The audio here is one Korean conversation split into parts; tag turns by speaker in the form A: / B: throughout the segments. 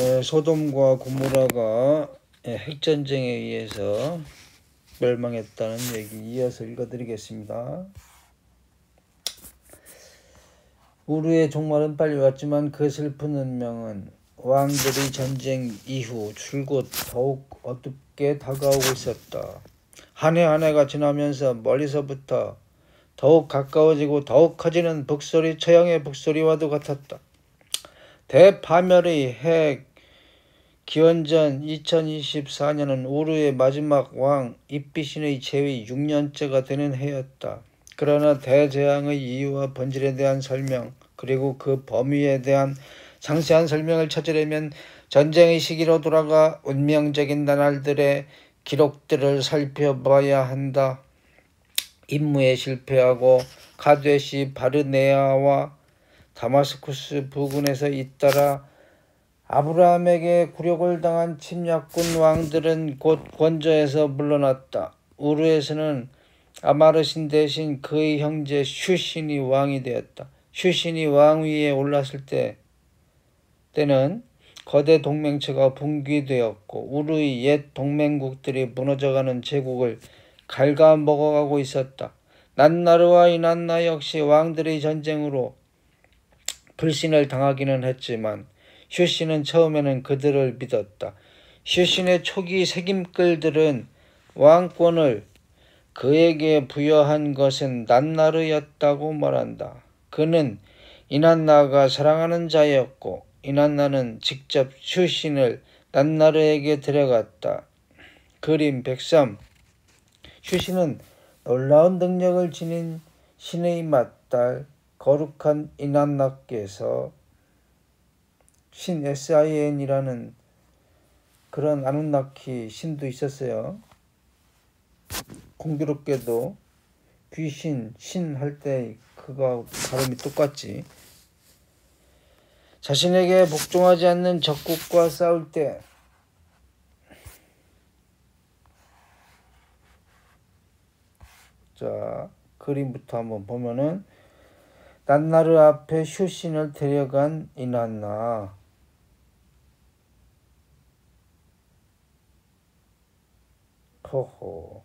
A: 에, 소돔과 고모라가 에, 핵전쟁에 의해서 멸망했다는 얘기 이어서 읽어드리겠습니다. 우르의 종말은 빨리 왔지만 그 슬픈 운명은 왕들이 전쟁 이후 줄곧 더욱 어둡게 다가오고 있었다. 한 해 한 해가 지나면서 멀리서부터 더욱 가까워지고 더욱 커지는 북소리 처형의 북소리와도 같았다. 대파멸의 핵 기원전 2024년은 우르의 마지막 왕 입비신의 재위 6년째가 되는 해였다. 그러나 대재앙의 이유와 본질에 대한 설명 그리고 그 범위에 대한 상세한 설명을 찾으려면 전쟁의 시기로 돌아가 운명적인 나날들의 기록들을 살펴봐야 한다. 임무에 실패하고 카데시 바르네아와 다마스쿠스 부근에서 잇따라 아브라함에게 굴욕을 당한 침략군 왕들은 곧 권저에서 물러났다. 우르에서는 아마르신 대신 그의 형제 슈신이 왕이 되었다. 슈신이 왕위에 올랐을 때 때는 거대 동맹체가 붕괴되었고 우르의 옛 동맹국들이 무너져가는 제국을 갉아먹어가고 있었다. 난나르와 이난나 역시 왕들의 전쟁으로 불신을 당하기는 했지만 슈신은 처음에는 그들을 믿었다. 슈신의 초기 색임끌들은 왕권을 그에게 부여한 것은 난나르였다고 말한다. 그는 이난나가 사랑하는 자였고 이난나는 직접 슈신을 난나르에게 데려갔다. 그림 103 슈신은 놀라운 능력을 지닌 신의 맏딸 거룩한 이난나께서 신 SIN이라는 그런 아누나키 신도 있었어요. 공교롭게도 귀신, 신 할 때 그거 발음이 똑같지. 자신에게 복종하지 않는 적국과 싸울 때 자, 그림부터 한번 보면은 난나르 앞에 슈신을 데려간 이난나 허호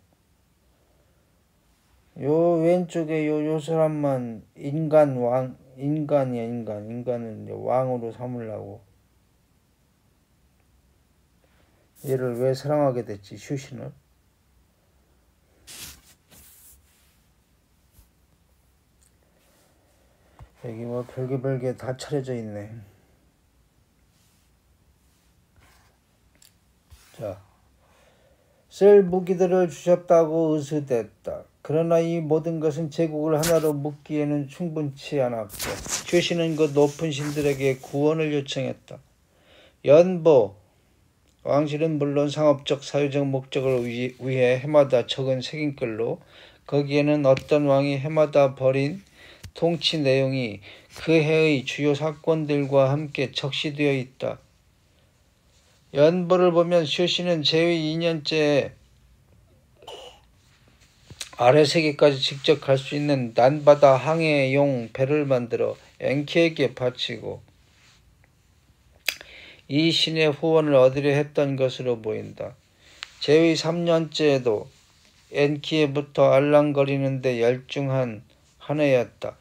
A: 요 왼쪽에 요, 요 사람만 인간 왕 인간이야 인간. 인간은 왕으로 삼으려고. 얘를 왜 사랑하게 됐지 슈신을? 여기 뭐 별게 별게 다 차려져 있네. 자, 쓸 무기들을 주셨다고 의수됐다. 그러나 이 모든 것은 제국을 하나로 묶기에는 충분치 않았고 최신은 그 높은 신들에게 구원을 요청했다. 연보 왕실은 물론 상업적 사회적 목적을 위해 해마다 적은 색인글로 거기에는 어떤 왕이 해마다 버린 통치 내용이 그 해의 주요 사건들과 함께 적시되어 있다. 연보를 보면 슈시는 제위 2년째 아래 세계까지 직접 갈 수 있는 난바다 항해용 배를 만들어 엔키에게 바치고 이 신의 후원을 얻으려 했던 것으로 보인다. 제위 3년째에도 엔키에부터 알랑거리는데 열중한 한 해였다.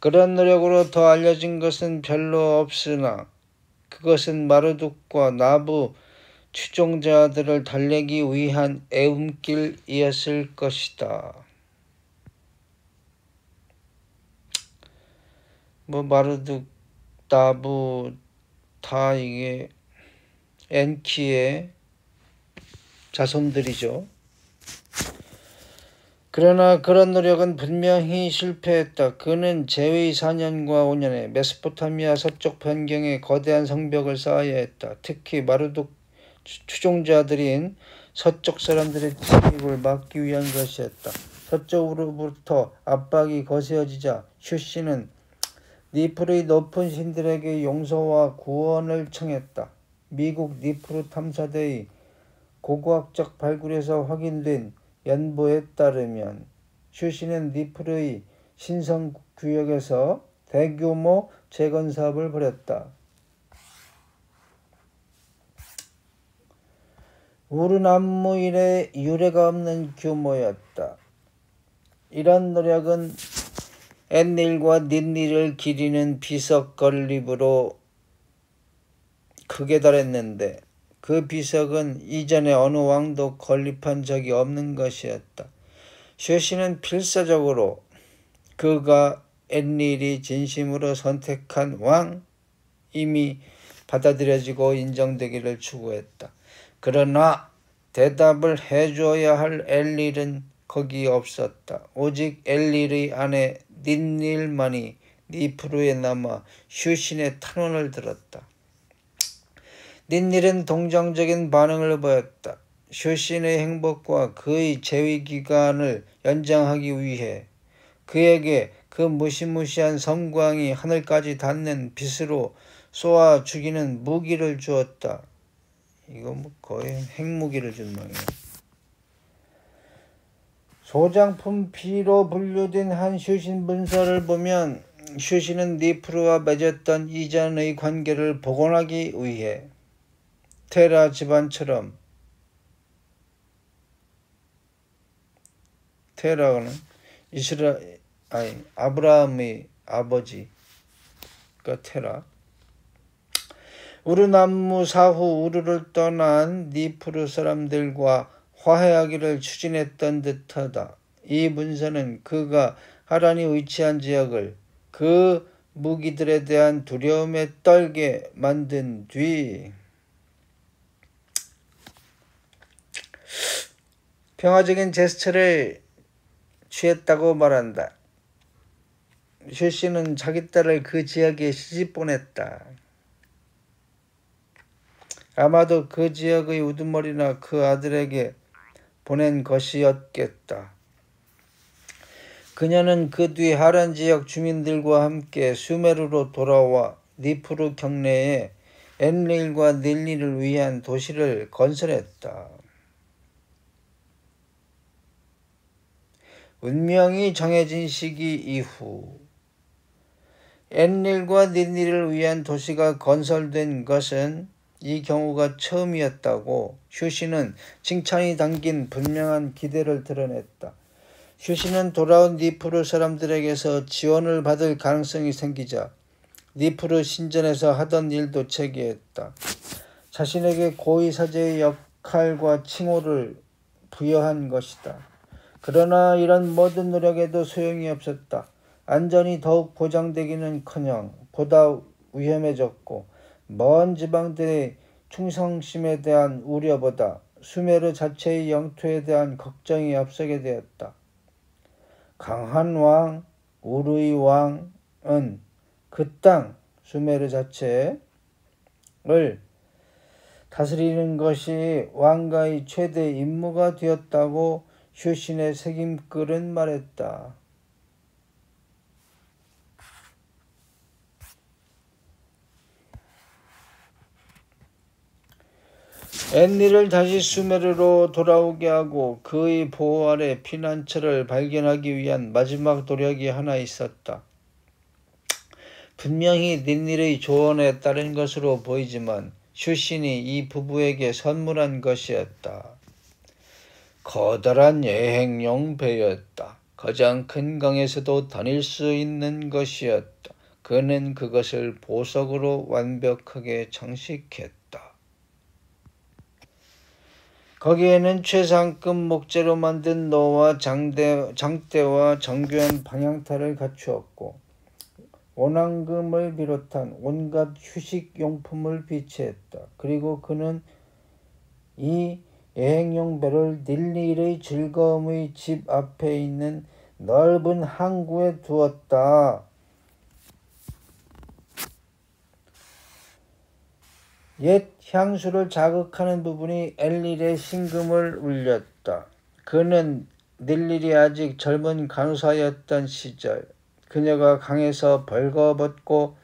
A: 그런 노력으로 더 알려진 것은 별로 없으나 그것은 마르둑과 나부 추종자들을 달래기 위한 애움길이었을 것이다. 뭐 마르둑, 나부 다 이게 엔키의 자손들이죠. 그러나 그런 노력은 분명히 실패했다. 그는 제위 4년과 5년에 메소포타미아 서쪽 변경에 거대한 성벽을 쌓아야 했다. 특히 마르둑 추종자들인 서쪽 사람들의 침입을 막기 위한 것이었다. 서쪽으로부터 압박이 거세어지자 슈씨는 니프르의 높은 신들에게 용서와 구원을 청했다. 미국 니프르 탐사대의 고고학적 발굴에서 확인된 연보에 따르면 슈시는 니프르의 신성 구역에서 대규모 재건 사업을 벌였다. 우르남무 일에 유례가 없는 규모였다. 이런 노력은 앤닐과 닌닐을 기리는 비석 건립으로 크게 달했는데 그 비석은 이전에 어느 왕도 건립한 적이 없는 것이었다. 쉐시는 필사적으로 그가 앤닐이 진심으로 선택한 왕 이미 받아들여지고 인정되기를 추구했다. 그러나 대답을 해줘야 할 엘릴은 거기 없었다. 오직 엘릴의 아내 닌닐만이 니프루에 남아 슈신의 탄원을 들었다. 닌닐은 동정적인 반응을 보였다. 슈신의 행복과 그의 재위 기간을 연장하기 위해 그에게 그 무시무시한 섬광이 하늘까지 닿는 빛으로 쏘아 죽이는 무기를 주었다. 이거 뭐 거의 핵무기를 준 모양이야. 소장품 B로 분류된 한 슈신 문서를 보면 슈신은 니프르와 맺었던 이전의 관계를 복원하기 위해 테라 집안처럼 테라는 이스라 아니 아브라함의 아버지 그 테라 우르 남무 사후 우르를 떠난 니프르 사람들과 화해하기를 추진했던 듯하다. 이 문서는 그가 하란이 위치한 지역을 그 무기들에 대한 두려움에 떨게 만든 뒤 평화적인 제스처를 취했다고 말한다. 슈 씨는 자기 딸을 그 지역에 시집 보냈다. 아마도 그 지역의 우두머리나 그 아들에게 보낸 것이었겠다. 그녀는 그 뒤 하란 지역 주민들과 함께 수메르로 돌아와 니프루 경내에 엔릴과 닐리를 위한 도시를 건설했다. 운명이 정해진 시기 이후 엔릴과 닐리를 위한 도시가 건설된 것은 이 경우가 처음이었다고 휴시는 칭찬이 담긴 분명한 기대를 드러냈다. 휴시는 돌아온 니프르 사람들에게서 지원을 받을 가능성이 생기자 니프르 신전에서 하던 일도 체계했다. 자신에게 고위 사제의 역할과 칭호를 부여한 것이다. 그러나 이런 모든 노력에도 소용이 없었다. 안전이 더욱 보장되기는커녕 보다 위험해졌고 먼 지방들의 충성심에 대한 우려보다 수메르 자체의 영토에 대한 걱정이 앞서게 되었다. 강한 왕, 우르의 왕은 그 땅, 수메르 자체를 다스리는 것이 왕가의 최대 임무가 되었다고 휴신의 책임글은 말했다. 앤니를 다시 수메르로 돌아오게 하고 그의 보호 아래 피난처를 발견하기 위한 마지막 노력이 하나 있었다. 분명히 닌닐의 조언에 따른 것으로 보이지만 슈신이 이 부부에게 선물한 것이었다. 커다란 여행용 배였다. 가장 큰 강에서도 다닐 수 있는 것이었다. 그는 그것을 보석으로 완벽하게 장식했다. 거기에는 최상급 목재로 만든 노와 장대, 장대와 정교한 방향타를 갖추었고 원앙금을 비롯한 온갖 휴식 용품을 비치했다. 그리고 그는 이 여행용 배를 닐릴의 즐거움의 집 앞에 있는 넓은 항구에 두었다. 옛 향수를 자극하는 부분이 엘릴의 신금을 울렸다. 그는 닐릴이 아직 젊은 간호사였던 시절 그녀가 강에서 벌거벗고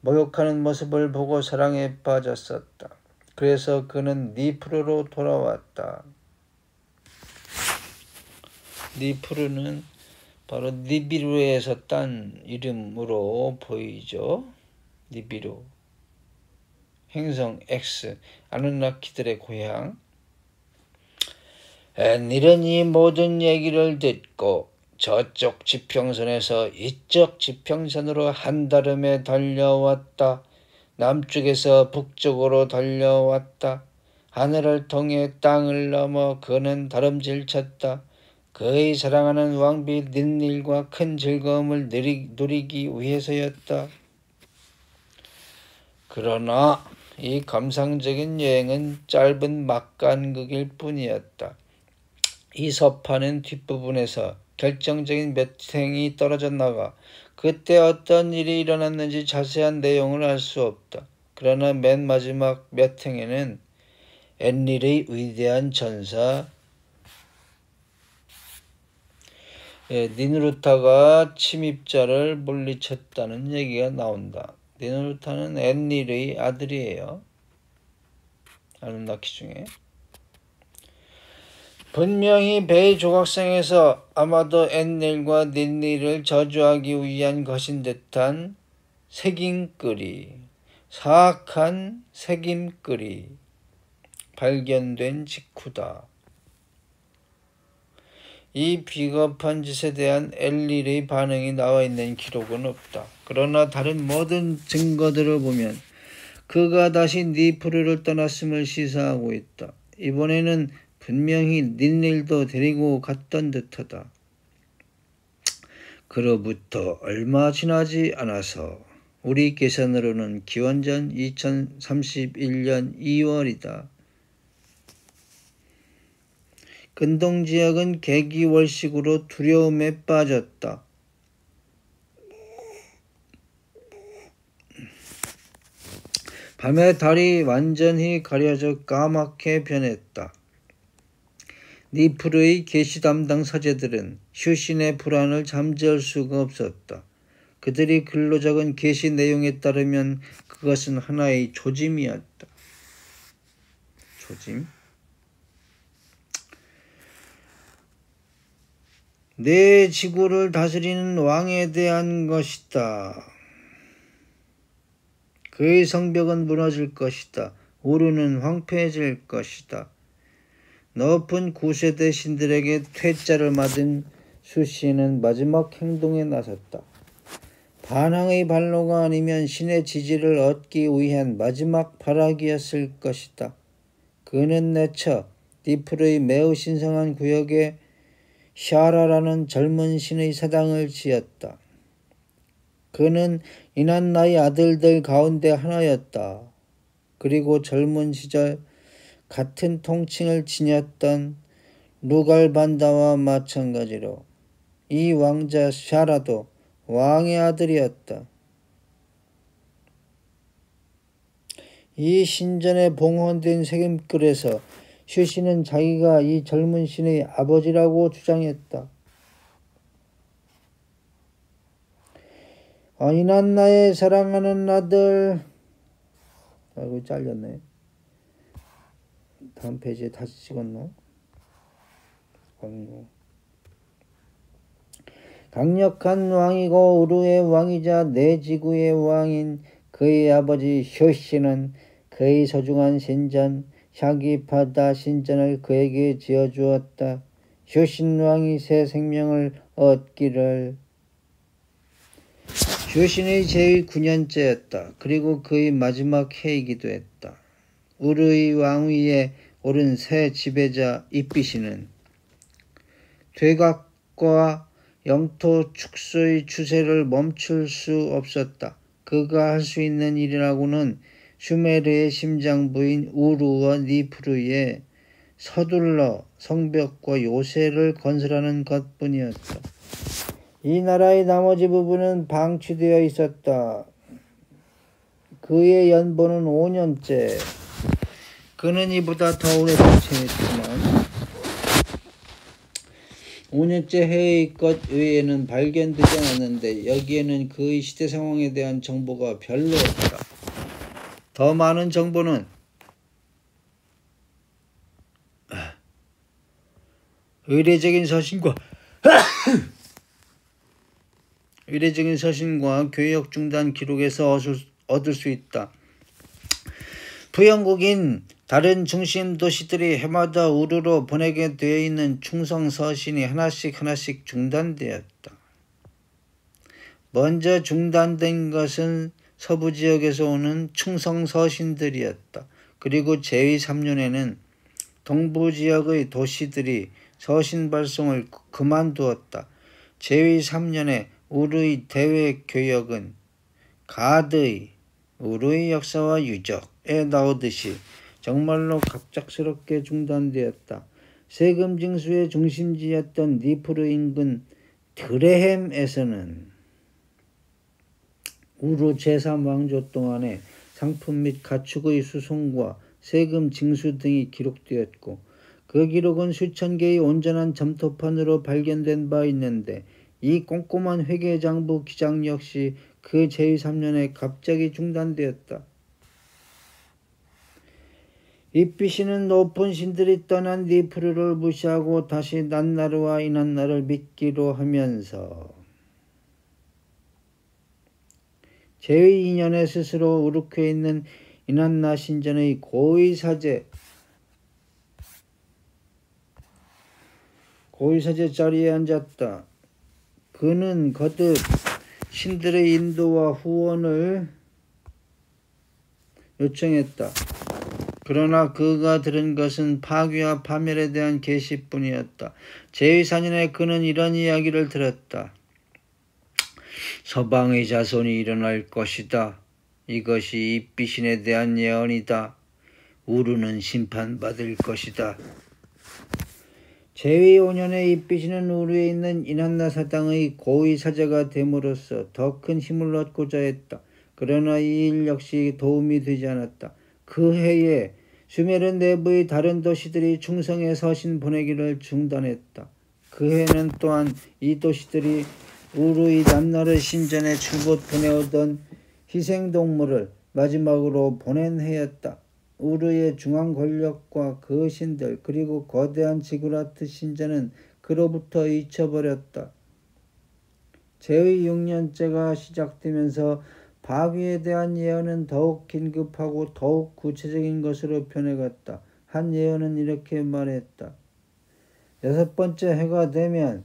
A: 목욕하는 모습을 보고 사랑에 빠졌었다. 그래서 그는 니프르로 돌아왔다. 니프르는 바로 니비루에서 딴 이름으로 보이죠. 니비루. 행성 X, 아누나키들의 고향. 앤일은 이 모든 얘기를 듣고 저쪽 지평선에서 이쪽 지평선으로 한달음에 달려왔다. 남쪽에서 북쪽으로 달려왔다. 하늘을 통해 땅을 넘어 그는 다름질 쳤다. 그의 사랑하는 왕비 닌일과 큰 즐거움을 누리, 누리기 위해서였다. 그러나 이 감상적인 여행은 짧은 막간극일 뿐이었다. 이 서판은 뒷부분에서 결정적인 몇 행이 떨어져 나가 그때 어떤 일이 일어났는지 자세한 내용을 알 수 없다. 그러나 맨 마지막 몇 행에는 앤릴의 위대한 전사 예, 니누르타가 침입자를 물리쳤다는 얘기가 나온다. 니누르타는 앤릴의 아들이에요. 아름다키 중에. 분명히 배 조각상에서 아마도 앤닐과 닌닐을 저주하기 위한 것인 듯한 색임끌이, 사악한 색임끌이 발견된 직후다. 이 비겁한 짓에 대한 엘릴의 반응이 나와 있는 기록은 없다. 그러나 다른 모든 증거들을 보면 그가 다시 니프르를 떠났음을 시사하고 있다. 이번에는 분명히 닌일도 데리고 갔던 듯하다. 그로부터 얼마 지나지 않아서 우리 계산으로는 기원전 2031년 2월이다. 근동 지역은 개기월식으로 두려움에 빠졌다. 밤에 달이 완전히 가려져 까맣게 변했다. 니프르의 계시 담당 사제들은 휴신의 불안을 잠재울 수가 없었다. 그들이 글로 적은 계시 내용에 따르면 그것은 하나의 조짐이었다. 조짐? 내 지구를 다스리는 왕에 대한 것이다. 그의 성벽은 무너질 것이다. 우르는 황폐해질 것이다. 높은 구세대 신들에게 퇴짜를 맞은 수시는 마지막 행동에 나섰다. 반항의 발로가 아니면 신의 지지를 얻기 위한 마지막 발악이었을 것이다. 그는 내처 디프르의 매우 신성한 구역에 샤라라는 젊은 신의 사당을 지었다. 그는 이난 나의 아들들 가운데 하나였다. 그리고 젊은 시절 같은 통칭을 지녔던 루갈반다와 마찬가지로 이 왕자 샤라도 왕의 아들이었다. 이 신전에 봉헌된 색임글에서 슈시는 자기가 이 젊은 신의 아버지라고 주장했다. 아니 난 나의 사랑하는 아들 아이고 잘렸네. 다음 페이지에 다시 찍었나? 아니요. 강력한 왕이고 우르의 왕이자 내 지구의 왕인 그의 아버지 쇼시는 그의 소중한 신전 샤기파다 신전을 그에게 지어주었다. 쇼신 왕이 새 생명을 얻기를 쇼신의 제일 9년째였다. 그리고 그의 마지막 해이기도 했다. 우르의 왕위에 오른 새 지배자 이삐시는 퇴각과 영토 축소의 추세를 멈출 수 없었다. 그가 할 수 있는 일이라고는 슈메르의 심장부인 우르와 니프르에 서둘러 성벽과 요새를 건설하는 것뿐이었다. 이 나라의 나머지 부분은 방치되어 있었다. 그의 연보는 5년째. 그는 이보다 더 오래 방치했지만 5년째 해의 것 외에는 발견되지 않았는데 여기에는 그의 시대 상황에 대한 정보가 별로 없다. 더 많은 정보는 의례적인 서신과 의례적인 서신과 교역 중단 기록에서 얻을 수 있다. 부영국인 다른 중심 도시들이 해마다 우르로 보내게 되어 있는 충성 서신이 하나씩 하나씩 중단되었다. 먼저 중단된 것은 서부 지역에서 오는 충성 서신들이었다. 그리고 제2 3년에는 동부 지역의 도시들이 서신 발송을 그만두었다. 제2 3년에 우르의 대외 교역은 가드의 우르의 역사와 유적에 나오듯이 정말로 갑작스럽게 중단되었다. 세금 징수의 중심지였던 니프르 인근 드레헴에서는 우르 제3왕조 동안에 상품 및 가축의 수송과 세금 징수 등이 기록되었고 그 기록은 수천 개의 온전한 점토판으로 발견된 바 있는데 이 꼼꼼한 회계장부 기장 역시 그 제3년에 갑자기 중단되었다. 이삐시는 높은 신들이 떠난 니프르를 무시하고 다시 난나르와 이난나를 믿기로 하면서 제2 2년에 스스로 우르크에 있는 이난나 신전의 고위 사제 고위 사제 자리에 앉았다. 그는 거듭 신들의 인도와 후원을 요청했다. 그러나 그가 들은 것은 파괴와 파멸에 대한 계시뿐이었다. 제2사년에 그는 이런 이야기를 들었다. 서방의 자손이 일어날 것이다. 이것이 이비신에 대한 예언이다. 우르는 심판받을 것이다. 제2 5년에 이비신은 우르에 있는 이난나 사당의 고위 사제가 됨으로써 더 큰 힘을 얻고자 했다. 그러나 이 일 역시 도움이 되지 않았다. 그 해에 슈메르 내부의 다른 도시들이 충성의 서신 보내기를 중단했다. 그 해는 또한 이 도시들이 우르의 남나라 신전에 줄곧 보내오던 희생동물을 마지막으로 보낸 해였다. 우르의 중앙 권력과 그 신들 그리고 거대한 지구라트 신전은 그로부터 잊혀버렸다. 제2 6년째가 시작되면서 파괴에 대한 예언은 더욱 긴급하고 더욱 구체적인 것으로 변해갔다. 한 예언은 이렇게 말했다. 여섯 번째 해가 되면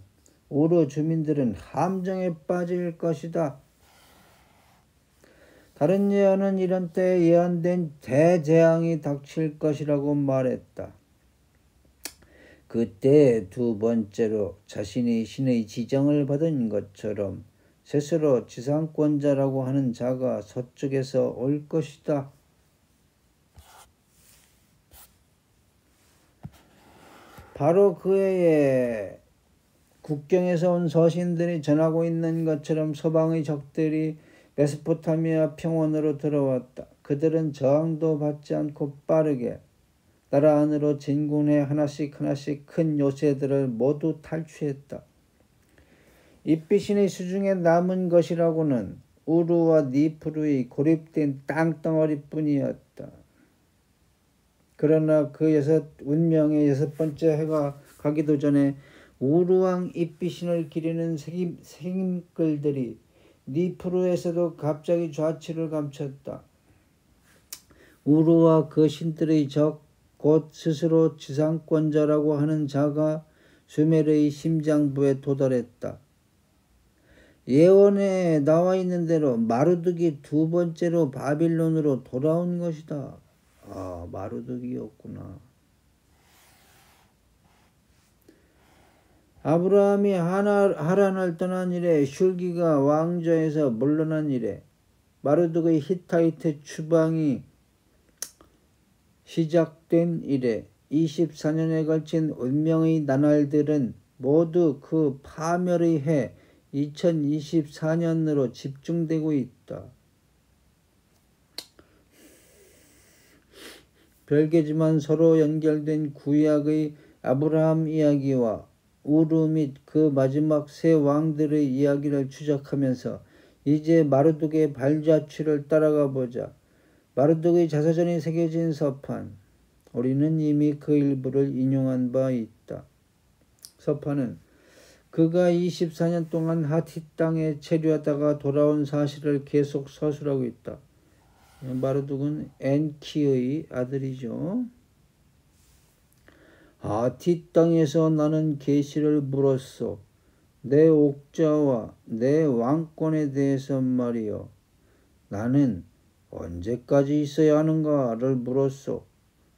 A: 우르 주민들은 함정에 빠질 것이다. 다른 예언은 이런 때에 예언된 대재앙이 닥칠 것이라고 말했다. 그때 두 번째로 자신이 신의 지정을 받은 것처럼 스스로 지상권자라고 하는 자가 서쪽에서 올 것이다. 바로 그 해에 국경에서 온 서신들이 전하고 있는 것처럼 서방의 적들이 메소포타미아 평원으로 들어왔다. 그들은 저항도 받지 않고 빠르게 나라 안으로 진군해 하나씩 하나씩 큰 요새들을 모두 탈취했다. 이빛신의 수중에 남은 것이라고는 우르와 니프루의 고립된 땅덩어리뿐이었다. 그러나 그 여섯 운명의 여섯 번째 해가 가기도 전에 우루왕 이빛신을 기리는 생임글들이 니프루에서도 갑자기 좌치를 감췄다. 우루와 그 신들의 적, 곧 스스로 지상권자라고 하는 자가 수메르의 심장부에 도달했다. 예언에 나와 있는 대로 마루득이 두 번째로 바빌론으로 돌아온 것이다. 아, 마루득이었구나. 아브라함이 하란을 떠난 이래 슐기가 왕좌에서 물러난 이래 마루득의 히타이트 추방이 시작된 이래 24년에 걸친 운명의 나날들은 모두 그 파멸의 해 2024년으로 집중되고 있다. 별개지만 서로 연결된 구약의 아브라함 이야기와 우르 및 그 마지막 세 왕들의 이야기를 추적하면서 이제 마르둑의 발자취를 따라가 보자. 마르둑의 자서전이 새겨진 서판. 우리는 이미 그 일부를 인용한 바 있다. 서판은 그가 24년 동안 하티 땅에 체류하다가 돌아온 사실을 계속 서술하고 있다. 마르둑은 엔키의 아들이죠. 아티 땅에서 나는 계시를 물었소. 내 옥자와 내 왕권에 대해서 말이요. 나는 언제까지 있어야 하는가를 물었소.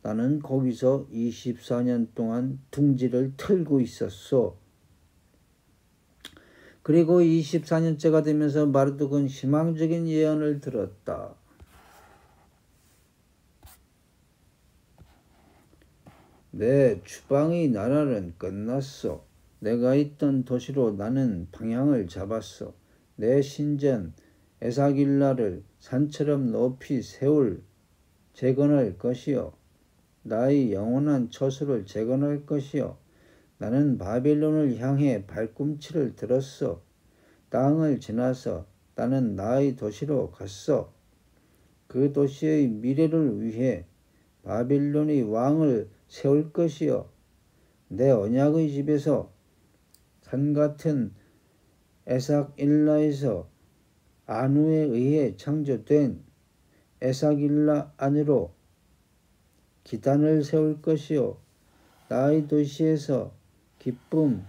A: 나는 거기서 24년 동안 둥지를 틀고 있었소. 그리고 24년째가 되면서 마르둑은 희망적인 예언을 들었다. 내 추방의 나라는 끝났어. 내가 있던 도시로 나는 방향을 잡았어. 내 신전 에사길라를 산처럼 높이 세울 재건할 것이요. 나의 영원한 처소를 재건할 것이요. 나는 바빌론을 향해 발꿈치를 들었어. 땅을 지나서 나는 나의 도시로 갔어. 그 도시의 미래를 위해 바빌론의 왕을 세울 것이요. 내 언약의 집에서 산 같은 에삭 일라에서 아누에 의해 창조된 에삭 일라 안으로 기단을 세울 것이요. 나의 도시에서 기쁨.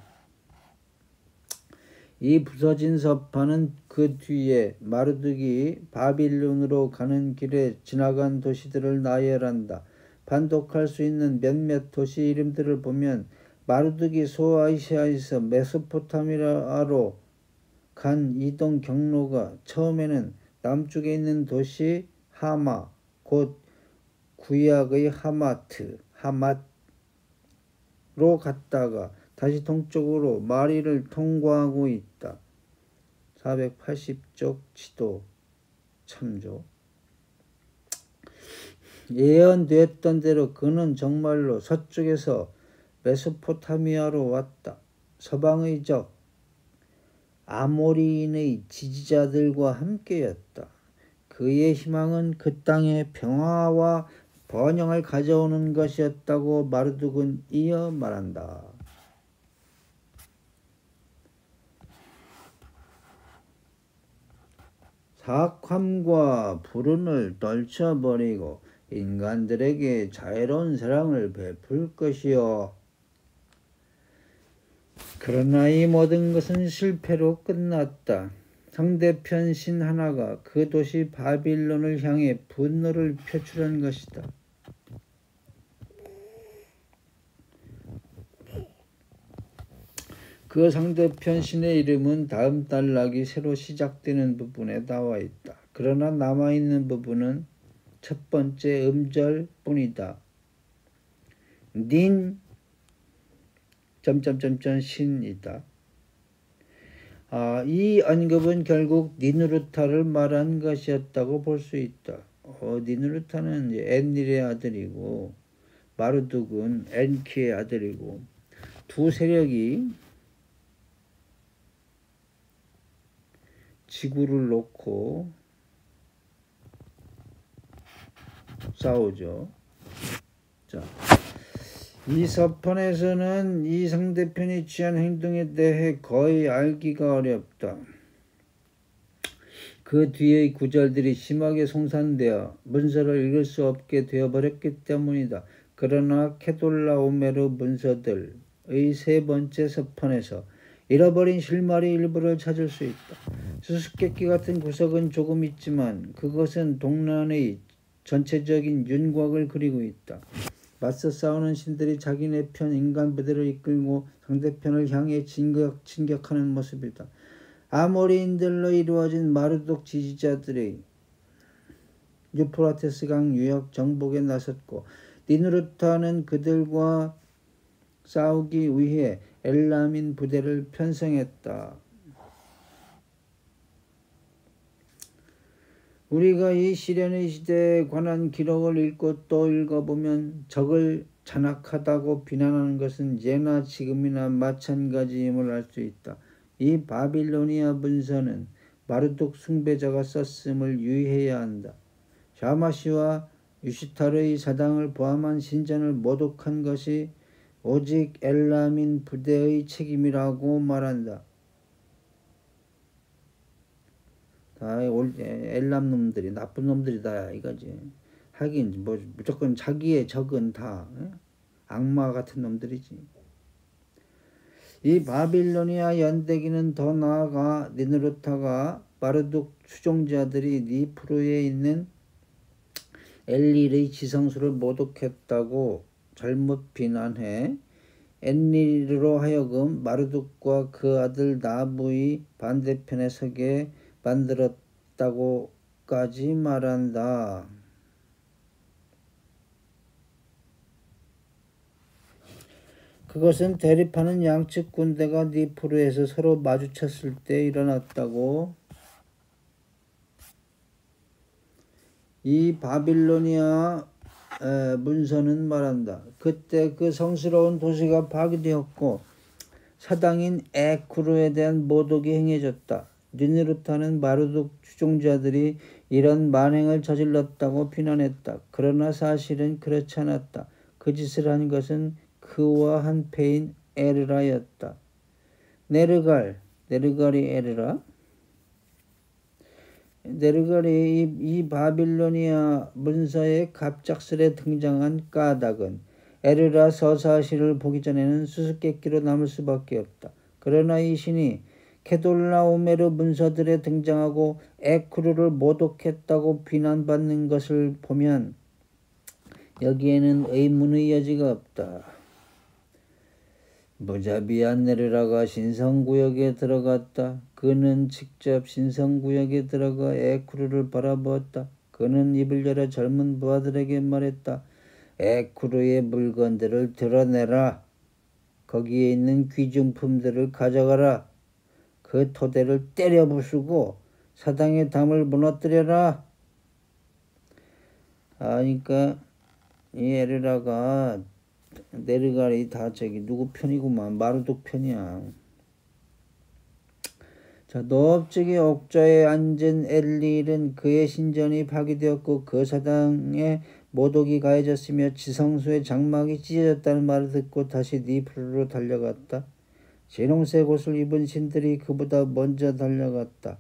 A: 이 부서진 서판은 그 뒤에 마르둑이 바빌론으로 가는 길에 지나간 도시들을 나열한다. 반독할 수 있는 몇몇 도시 이름들을 보면 마르둑이 소아시아에서 메소포타미아로 간 이동 경로가 처음에는 남쪽에 있는 도시 하마, 곧 구약의 하마트, 하맛로 갔다가 다시 동쪽으로 마리를 통과하고 있다. 480쪽 지도 참조. 예언되었던 대로 그는 정말로 서쪽에서 메소포타미아로 왔다. 서방의 적 아모리인의 지지자들과 함께였다. 그의 희망은 그 땅의 평화와 번영을 가져오는 것이었다고 마르둑은 이어 말한다. 사악함과 불운을 떨쳐버리고 인간들에게 자유로운 사랑을 베풀 것이요. 그러나 이 모든 것은 실패로 끝났다. 상대편 신 하나가 그 도시 바빌론을 향해 분노를 표출한 것이다. 그 상대편 신의 이름은 다음 단락이 새로 시작되는 부분에 나와 있다. 그러나 남아있는 부분은 첫 번째 음절뿐이다. 닌 점점점점 신이다. 아, 이 언급은 결국 니누르타를 말한 것이었다고 볼 수 있다. 어, 니누르타는 엔닐의 아들이고 마르둑은 엔키의 아들이고 두 세력이 지구를 놓고 싸우죠. 자, 이 서판에서는 이 상대편이 취한 행동에 대해 거의 알기가 어렵다. 그 뒤의 구절들이 심하게 송산되어 문서를 읽을 수 없게 되어버렸기 때문이다. 그러나 케돌라 오메르 문서들의 세 번째 서판에서 잃어버린 실마리 일부를 찾을 수 있다. 수수께끼 같은 구석은 조금 있지만 그것은 동란의 전체적인 윤곽을 그리고 있다. 맞서 싸우는 신들이 자기네 편 인간 부대를 이끌고 상대편을 향해 진격, 진격하는 모습이다. 아모리인들로 이루어진 마르독 지지자들의 유프라테스강 유역 정복에 나섰고 니누르타는 그들과 싸우기 위해 엘라민 부대를 편성했다. 우리가 이 시련의 시대에 관한 기록을 읽고 또 읽어보면 적을 잔악하다고 비난하는 것은 예나 지금이나 마찬가지임을 알 수 있다. 이 바빌로니아 문서는 마르독 숭배자가 썼음을 유의해야 한다. 샤마시와 유시타르의 사당을 포함한 신전을 모독한 것이 오직 엘라민 부대의 책임이라고 말한다. 다 엘람 놈들이 나쁜 놈들이다 이거지. 하긴 뭐 무조건 자기의 적은 다 악마 같은 놈들이지. 이 바빌로니아 연대기는 더 나아가 니누르타가 마르둑 추종자들이 니프로에 있는 엘릴의 지성소를 모독했다고 잘못 비난해 엔닐로 하여금 마르둑과 그 아들 나부의 반대편에 서게 만들었다고까지 말한다. 그것은 대립하는 양측 군대가 니프루에서 서로 마주쳤을 때 일어났다고 이 바빌로니아 문서는 말한다. 그때 그 성스러운 도시가 파괴되었고 사당인 에쿠르에 대한 모독이 행해졌다. 니누르타는 마르둑 추종자들이 이런 만행을 저질렀다고 비난했다. 그러나 사실은 그렇지 않았다. 그 짓을 한 것은 그와 한 패인 에르라였다. 네르갈, 네르갈이 에르라? 이, 이 바빌로니아 문서에 갑작스레 등장한 까닭은 에르라 서사시를 보기 전에는 수수께끼로 남을 수밖에 없다. 그러나 이 신이 케돌라오메르 문서들에 등장하고 에크루를 모독했다고 비난받는 것을 보면 여기에는 의문의 여지가 없다. 무자비한 네르라가 신성구역에 들어갔다. 그는 직접 신성구역에 들어가 에쿠르를 바라보았다. 그는 입을 열어 젊은 부하들에게 말했다. 에쿠르의 물건들을 드러내라. 거기에 있는 귀중품들을 가져가라. 그 토대를 때려 부수고 사당의 담을 무너뜨려라. 아, 그러니까 이 에르라가 네르갈이 다 저기 누구 편이구만 마르독 편이야. 자 노업적의 옥좌에 앉은 엘릴은 그의 신전이 파괴되었고 그 사당에 모독이 가해졌으며 지성소의 장막이 찢어졌다는 말을 듣고 다시 니프로로 달려갔다. 진홍색 옷을 입은 신들이 그보다 먼저 달려갔다.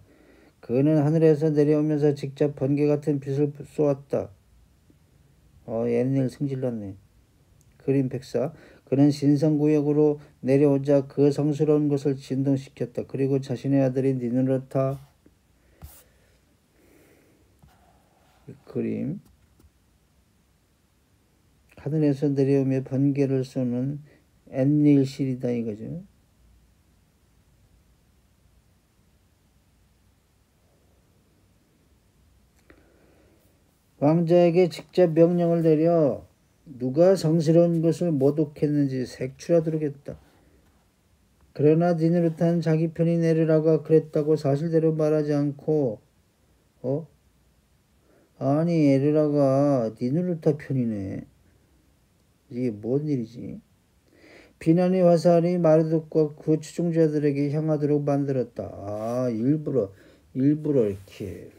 A: 그는 하늘에서 내려오면서 직접 번개 같은 빛을 쏘았다. 어, 옛일 승질났네. 그림 백사 그는 신성구역으로 내려오자 그 성스러운 것을 진동시켰다. 그리고 자신의 아들인 니누르타 그림 하늘에서 내려오며 번개를 쏘는 엔닐실이다 이거죠. 왕자에게 직접 명령을 내려 누가 성스러운 것을 모독했는지 색출하도록 했다. 그러나 니누르타는 자기 편이 내리라가 그랬다고 사실대로 말하지 않고 어? 아니 에르라가 니누르타 편이네. 이게 뭔 일이지? 비난의 화살이 마르둑과 그 추종자들에게 향하도록 만들었다. 아 일부러 일부러 이렇게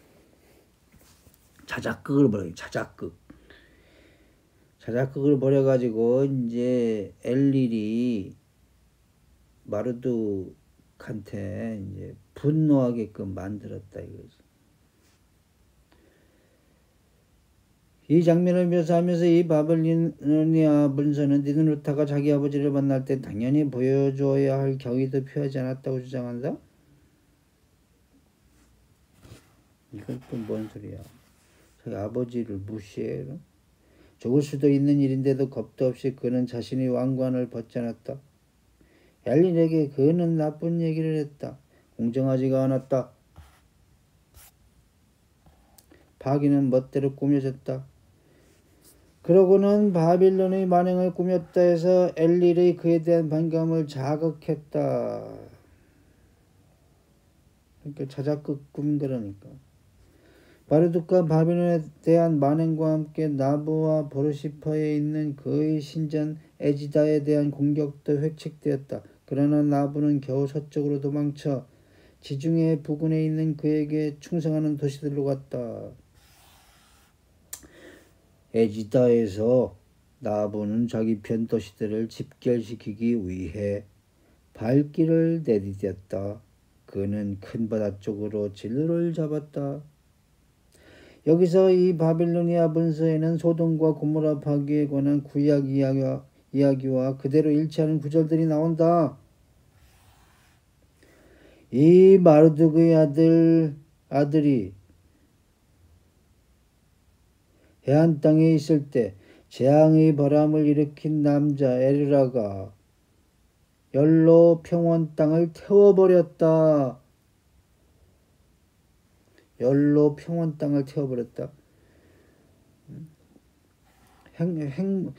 A: 자작극을 벌여 자작극. 자작극을 벌여가지고 이제 엘릴이 마르둑한테 이제 분노하게끔 만들었다 이거죠. 이 장면을 묘사하면서 이 바벨로니아 문서는 니누르타가 자기 아버지를 만날 때 당연히 보여줘야 할 경위도 표하지 않았다고 주장한다? 이건 또 뭔 소리야? 자기 아버지를 무시해? 죽을 수도 있는 일인데도 겁도 없이 그는 자신의 왕관을 벗겨놨다. 엘린에게 그는 나쁜 얘기를 했다. 공정하지가 않았다. 바기는 멋대로 꾸며졌다. 그러고는 바빌론의 만행을 꾸몄다 해서 엘릴의 그에 대한 반감을 자극했다. 그러니까 자작극 꾸민 거라니까. 바르둑과 바빌론에 대한 만행과 함께 나부와 보르시퍼에 있는 그의 신전 에지다에 대한 공격도 획책되었다. 그러나 나부는 겨우 서쪽으로 도망쳐 지중해 부근에 있는 그에게 충성하는 도시들로 갔다. 에지다에서 나부는 자기 편 도시들을 집결시키기 위해 발길을 내디뎠다. 그는 큰 바다 쪽으로 진로를 잡았다. 여기서 이 바빌로니아 문서에는 소돔과 고모라 파기에 관한 구약 이야기와, 이야기와 그대로 일치하는 구절들이 나온다. 이 마르둑의 아들 아들이 해안 땅에 있을 때 재앙의 바람을 일으킨 남자 에르라가 열로 평원 땅을 태워버렸다. 열로 평원 땅을 태워버렸다. 핵, 핵,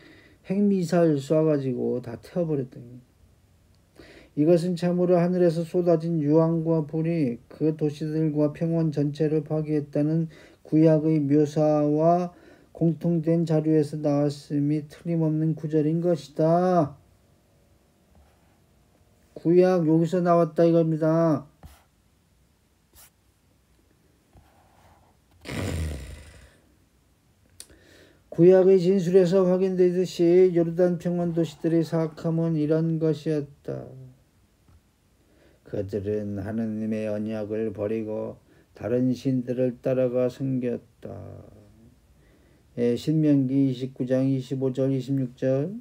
A: 핵미사일 쏴가지고 다 태워버렸다. 이것은 참으로 하늘에서 쏟아진 유황과 불이 그 도시들과 평원 전체를 파괴했다는 구약의 묘사와 공통된 자료에서 나왔음이 틀림없는 구절인 것이다. 구약 여기서 나왔다 이겁니다. 구약의 진술에서 확인되듯이 요르단 평원 도시들의 사악함은 이런 것이었다. 그들은 하느님의 언약을 버리고 다른 신들을 따라가 섬겼다. 예, 신명기 29장 25절 26절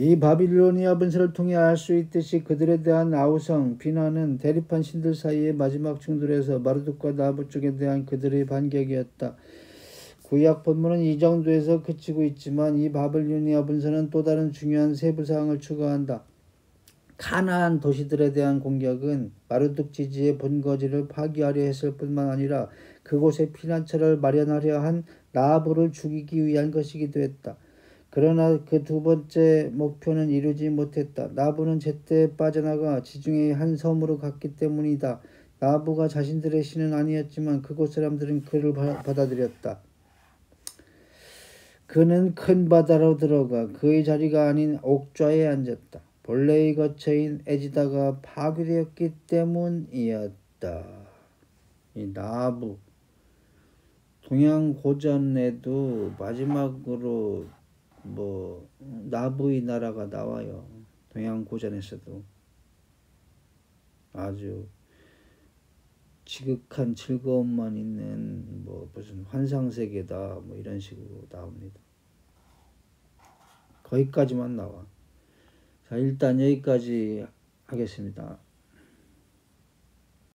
A: 이 바빌로니아 분세를 통해 알 수 있듯이 그들에 대한 아우성, 비난은 대립한 신들 사이의 마지막 충돌에서 마르둑과 나부 쪽에 대한 그들의 반격이었다. 구약 본문은 이 정도에서 그치고 있지만 이 바빌로니아 분세는 또 다른 중요한 세부 사항을 추가한다. 가나안 도시들에 대한 공격은 마르둑 지지의 본거지를 파기하려 했을 뿐만 아니라 그곳에 피난처를 마련하려 한 나부를 죽이기 위한 것이기도 했다. 그러나 그 두 번째 목표는 이루지 못했다. 나부는 제때 빠져나가 지중해의 한 섬으로 갔기 때문이다. 나부가 자신들의 신은 아니었지만 그곳 사람들은 그를 받아들였다. 그는 큰 바다로 들어가 그의 자리가 아닌 옥좌에 앉았다. 본래의 거처인 에지다가 파괴되었기 때문이었다. 이 나부 동양 고전에도 마지막으로 뭐 나부의 나라가 나와요. 동양 고전에서도 아주 지극한 즐거움만 있는 뭐 무슨 환상 세계다 뭐 이런 식으로 나옵니다. 거기까지만 나와. 자, 일단 여기까지 하겠습니다.